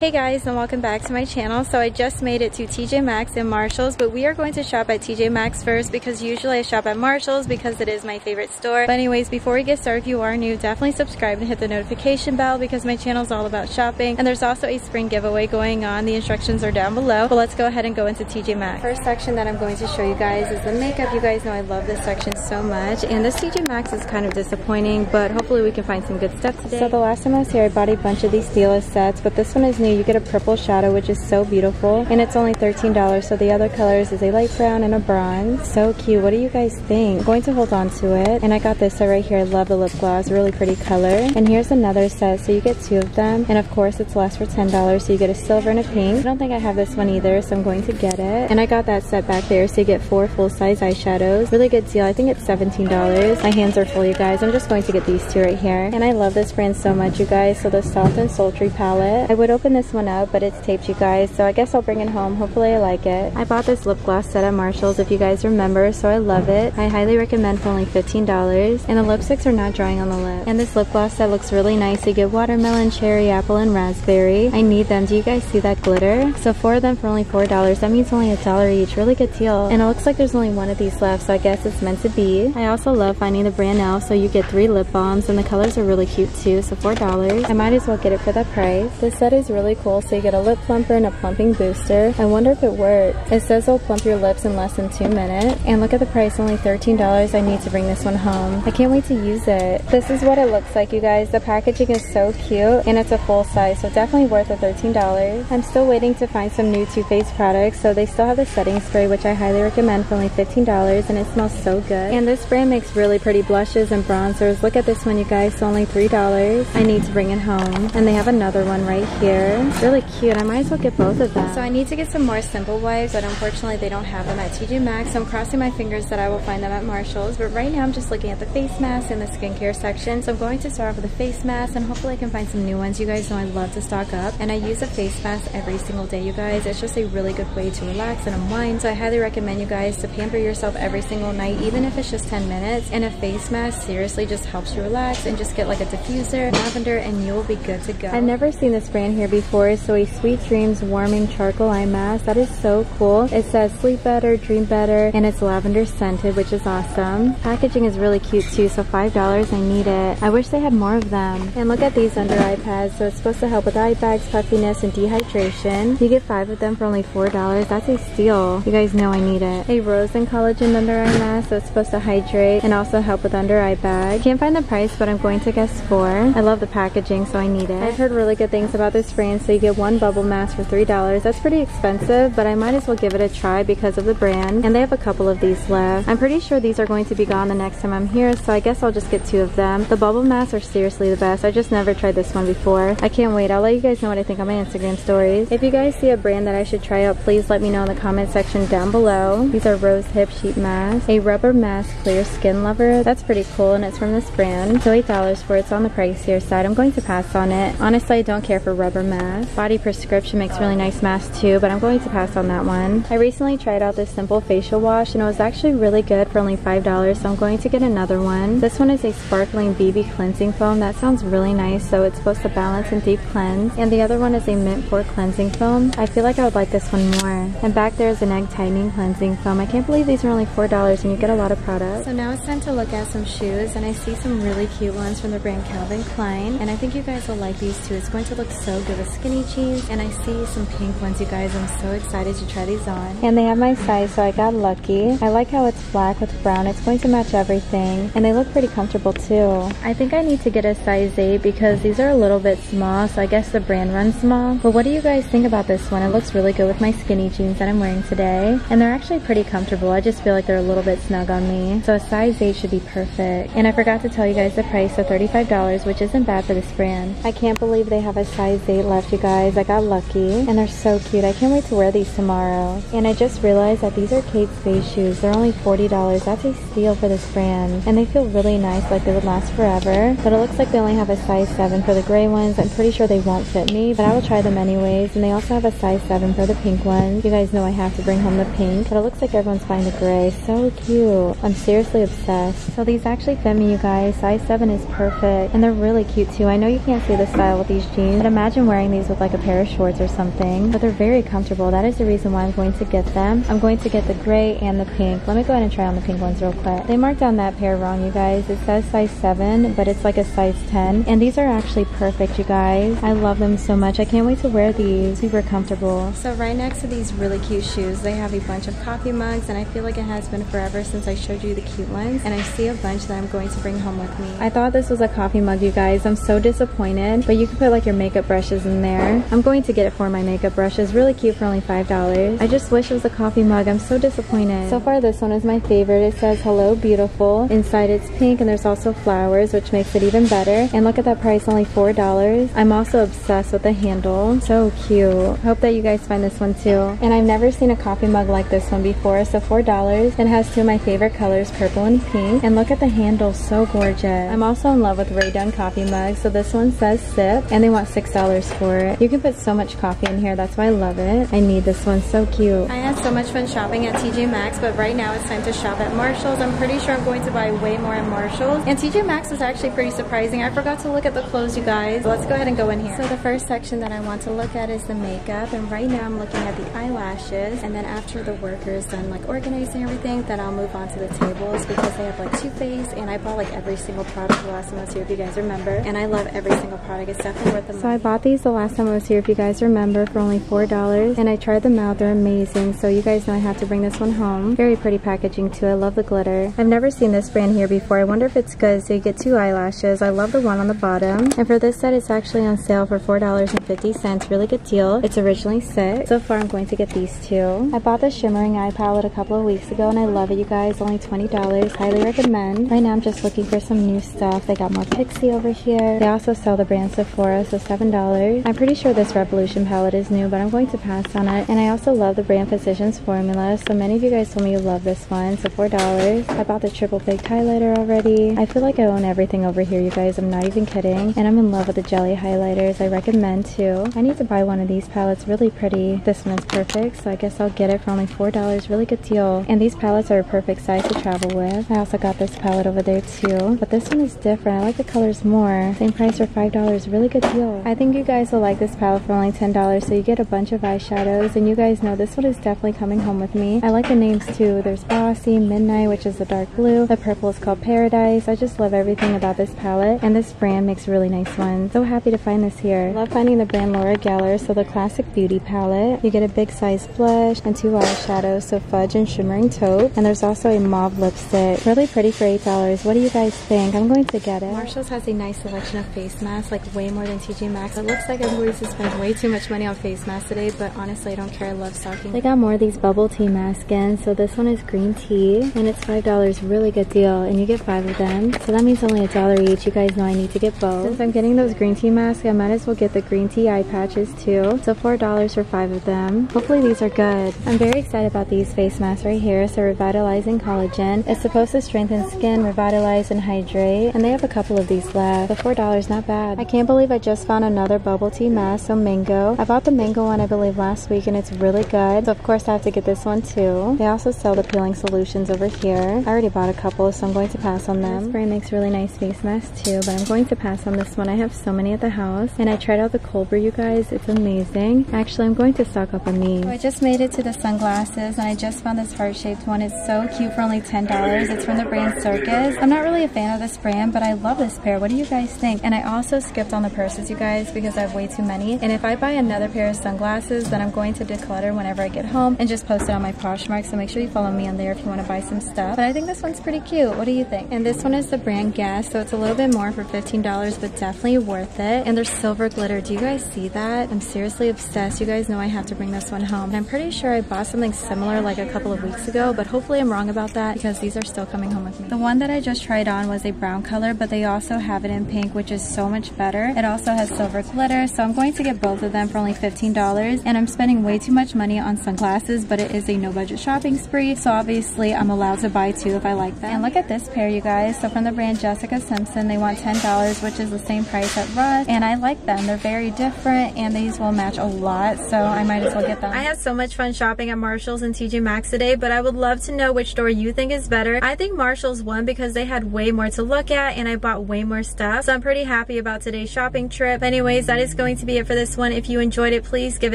Hey guys and welcome back to my channel. So I just made it to TJ Maxx and Marshalls but we are going to shop at TJ Maxx first because usually I shop at Marshalls because it is my favorite store. But anyways before we get started if you are new definitely subscribe and hit the notification bell because my channel is all about shopping and there's also a spring giveaway going on. The instructions are down below but let's go ahead and go into TJ Maxx. First section that I'm going to show you guys is the makeup. You guys know I love this section so much and this TJ Maxx is kind of disappointing but hopefully we can find some good stuff today. So the last time I was here I bought a bunch of these Stila sets but this one is new you get a purple shadow, which is so beautiful. And it's only $13. So the other colors is a light brown and a bronze. So cute. What do you guys think? I'm going to hold on to it. And I got this set right here. I love the lip gloss. Really pretty color. And here's another set. So you get two of them. And of course, it's less for $10. So you get a silver and a pink. I don't think I have this one either. So I'm going to get it. And I got that set back there. So you get four full-size eyeshadows. Really good deal. I think it's $17. My hands are full, you guys. I'm just going to get these two right here. And I love this brand so much, you guys. So the Soft and Sultry palette. I would open this one up but it's taped, you guys. So I guess I'll bring it home. Hopefully I like it. I bought this lip gloss set at Marshall's, if you guys remember, so I love it. I highly recommend for only $15. And the lipsticks are not drying on the lip. And this lip gloss set looks really nice. You get watermelon, cherry, apple, and raspberry. I need them. Do you guys see that glitter? So four of them for only $4. That means only a dollar each. Really good deal. And it looks like there's only one of these left, so I guess it's meant to be. I also love finding the brand now, so you get three lip balms, and the colors are really cute too, so $4. I might as well get it for that price. This set is really cool, so you get a lip plumper and a plumping booster. I wonder if it works. It says it'll plump your lips in less than two minutes. And look at the price, only $13. I need to bring this one home. I can't wait to use it. This is what it looks like, you guys. The packaging is so cute and it's a full size, so definitely worth the $13. I'm still waiting to find some new Too Faced products, so they still have the setting spray, which I highly recommend for only $15 and it smells so good. And this brand makes really pretty blushes and bronzers. Look at this one, you guys, so only $3. I need to bring it home. And they have another one right here. It's really cute. I might as well get both of them. So I need to get some more simple wipes, but unfortunately they don't have them at TJ Maxx. So I'm crossing my fingers that I will find them at Marshall's. But right now I'm just looking at the face mask and the skincare section. So I'm going to start off with the face mask and hopefully I can find some new ones. You guys know I love to stock up and I use a face mask every single day, you guys. It's just a really good way to relax and unwind. So I highly recommend you guys to pamper yourself every single night, even if it's just 10 minutes. And a face mask seriously just helps you relax and just get like a diffuser, lavender, and you will be good to go. I've never seen this brand here before. So a Sweet Dreams Warming Charcoal Eye Mask. That is so cool. It says sleep better, dream better, and it's lavender scented, which is awesome. Packaging is really cute too, so $5, I need it. I wish they had more of them. And look at these under eye pads. So it's supposed to help with eye bags, puffiness, and dehydration. You get five of them for only $4. That's a steal. You guys know I need it. A rose and collagen under eye mask. So it's supposed to hydrate and also help with under eye bag. Can't find the price, but I'm going to guess four. I love the packaging, so I need it. I've heard really good things about this brand, so you get one bubble mask for $3. That's pretty expensive, but I might as well give it a try because of the brand. And they have a couple of these left. I'm pretty sure these are going to be gone the next time I'm here, so I guess I'll just get two of them. The bubble masks are seriously the best. I just never tried this one before. I can't wait. I'll let you guys know what I think on my Instagram stories. If you guys see a brand that I should try out, please let me know in the comment section down below. These are Rose Hip Sheet masks. A rubber mask clear skin lover. That's pretty cool, and it's from this brand. So $8 for it. It's on the pricier side. I'm going to pass on it. Honestly, I don't care for rubber masks. Body Prescription makes really nice mask too, but I'm going to pass on that one. I recently tried out this simple facial wash and it was actually really good for only $5, so I'm going to get another one. This one is a sparkling BB cleansing foam. That sounds really nice, so it's supposed to balance and deep cleanse. And the other one is a mint pore cleansing foam. I feel like I would like this one more. And back there is an egg tightening cleansing foam. I can't believe these are only $4 and you get a lot of product. So now it's time to look at some shoes and I see some really cute ones from the brand Calvin Klein. And I think you guys will like these too. It's going to look so good with skinny jeans. And I see some pink ones, you guys. I'm so excited to try these on. And they have my size, so I got lucky. I like how it's black with brown. It's going to match everything. And they look pretty comfortable too. I think I need to get a size 8 because these are a little bit small, so I guess the brand runs small. But what do you guys think about this one? It looks really good with my skinny jeans that I'm wearing today. And they're actually pretty comfortable. I just feel like they're a little bit snug on me. So a size 8 should be perfect. And I forgot to tell you guys the price, so $35, which isn't bad for this brand. I can't believe they have a size 8 left, you guys. I got lucky. And they're so cute. I can't wait to wear these tomorrow. And I just realized that these are Kate Spade shoes. They're only $40. That's a steal for this brand. And they feel really nice, like they would last forever. But it looks like they only have a size 7 for the gray ones. I'm pretty sure they won't fit me, but I will try them anyways. And they also have a size 7 for the pink ones. You guys know I have to bring home the pink, but it looks like everyone's buying the gray. So cute. I'm seriously obsessed. So these actually fit me, you guys. Size 7 is perfect. And they're really cute too. I know you can't see the style with these jeans, but imagine wearing these with like a pair of shorts or something, but they're very comfortable. That is the reason why I'm going to get them. I'm going to get the gray and the pink. Let me go ahead and try on the pink ones real quick. They marked down that pair wrong, you guys. It says size 7, but it's like a size 10. And these are actually perfect, you guys. I love them so much. I can't wait to wear these. Super comfortable. So right next to these really cute shoes, they have a bunch of coffee mugs, and I feel like it has been forever since I showed you the cute ones. And I see a bunch that I'm going to bring home with me. I thought this was a coffee mug, you guys. I'm so disappointed, but you can put like your makeup brushes in there. I'm going to get it for my makeup brushes. Really cute for only $5. I just wish it was a coffee mug. I'm so disappointed. So far, this one is my favorite. It says, hello, beautiful. Inside it's pink and there's also flowers, which makes it even better. And look at that price, only $4. I'm also obsessed with the handle. So cute. Hope that you guys find this one too. And I've never seen a coffee mug like this one before. So $4. It has two of my favorite colors, purple and pink. And look at the handle, so gorgeous. I'm also in love with Rae Dunn coffee mugs. So this one says sip and they want $6 for it. You can put so much coffee in here. That's why I love it. I need this one. So cute. I had so much fun shopping at TJ Maxx, but right now it's time to shop at Marshall's. I'm pretty sure I'm going to buy way more at Marshall's. And TJ Maxx was actually pretty surprising. I forgot to look at the clothes, you guys. Let's go ahead and go in here. So the first section that I want to look at is the makeup. And right now I'm looking at the eyelashes. And then after the workers done like organizing everything, then I'll move on to the tables because they have like Too Faced. And I bought like every single product the last time I was here, if you guys remember. And I love every single product. It's definitely worth the money. So I bought these the last time I was here, if you guys remember, for only $4. And I tried them out. They're amazing. So you guys know I have to bring this one home. Very pretty packaging too. I love the glitter. I've never seen this brand here before. I wonder if it's good. So you get two eyelashes. I love the one on the bottom. And for this set, it's actually on sale for $4.50. Really good deal. It's originally six. So far, I'm going to get these two. I bought the shimmering eye palette a couple of weeks ago and I love it, you guys. Only $20. Highly recommend. Right now, I'm just looking for some new stuff. They got more Pixi over here. They also sell the brand Sephora, so $7. I'm pretty sure this Revolution palette is new, but I'm going to pass on it. And I also love the brand Physicians Formula. So many of you guys told me you love this one. So $4. I bought the triple baked highlighter already. I feel like I own everything over here, you guys. I'm not even kidding. And I'm in love with the jelly highlighters. I recommend too. I need to buy one of these palettes. Really pretty. This one is perfect, so I guess I'll get it for only $4. Really good deal. And these palettes are a perfect size to travel with. I also got this palette over there too. But this one is different. I like the colors more. Same price for $5. Really good deal. I think you guys will like this palette for only $10. So you get a bunch of eyeshadows. And you guys know this one is definitely coming home with me. I like the names too. There's Bossy, Midnight, which is the dark blue. The purple is called Paradise. I just love everything about this palette. And this brand makes really nice ones. So happy to find this here. Love finding the brand Laura Geller. So the classic beauty palette. You get a big size blush and two eyeshadows. So fudge and shimmering taupe. And there's also a mauve lipstick. Really pretty for $8. What do you guys think? I'm going to get it. Marshalls has a nice selection of face masks. Like way more than TJ Maxx. It looks like I'm going to spend way too much money on face masks today. But honestly, I don't care. I love stocking. They got more of these bubble tea masks in. So this one is green tea. And it's $5. Really good deal. And you get five of them. So that means only a dollar each. You guys know I need to get both. Since I'm getting those green tea masks, I might as well get the green tea eye patches too. So $4 for five of them. Hopefully these are good. I'm very excited about these face masks right here. So revitalizing collagen. It's supposed to strengthen skin, revitalize, and hydrate. And they have a couple of these left. The $4, not bad. I can't believe I just found another bubble tea mask. So mango. I bought the mango one I believe last week and it's really good. So of course I have to get this one too. They also sell the peeling solutions over here. I already bought a couple so I'm going to pass on them. This brand makes really nice face masks too, but I'm going to pass on this one. I have so many at the house. And I tried out the cold brew, you guys. It's amazing. Actually, I'm going to stock up on these. So I just made it to the sunglasses and I just found this heart-shaped one. It's so cute for only $10. It's from the brand Circus. I'm not really a fan of this brand, but I love this pair. What do you guys think? And I also skipped on the purses, you guys, because I have way too many. And if I buy another pair of sunglasses, then I'm going to declutter whenever I get home and just post it on my Poshmark. So make sure you follow me on there if you want to buy some stuff. But I think this one's pretty cute. What do you think? And this one is the brand Guess, so it's a little bit more for $15, but definitely worth it. And there's silver glitter. Do you guys see that? I'm seriously obsessed. You guys know I have to bring this one home. And I'm pretty sure I bought something similar like a couple of weeks ago, but hopefully I'm wrong about that because these are still coming home with me. The one that I just tried on was a brown color, but they also have it in pink, which is so much better. It also has silver glitter, so I'm going to get both of them for only $15. And I'm spending way too much money on sunglasses, but it is a no budget shopping spree, so obviously I'm allowed to buy two if I like them. And look at this pair, you guys. So from the brand Jessica Simpson, they want $10, which is the same price at Ross, and I like them. They're very different, and these will match a lot, so I might as well get them. I had so much fun shopping at Marshall's and TJ Maxx today, but I would love to know which store you think is better. I think Marshall's won because they had way more to look at, and I bought way more stuff, so I'm pretty happy about today's shopping trip. Anyways, that is going to be it for this one. If you enjoyed it, please give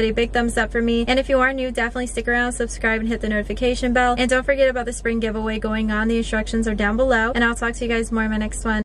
it a big thumbs up for me. And if you are new, definitely stick around, subscribe, and hit the notification bell. And don't forget about the spring giveaway going on. The instructions are down below. And I'll talk to you guys more in my next one.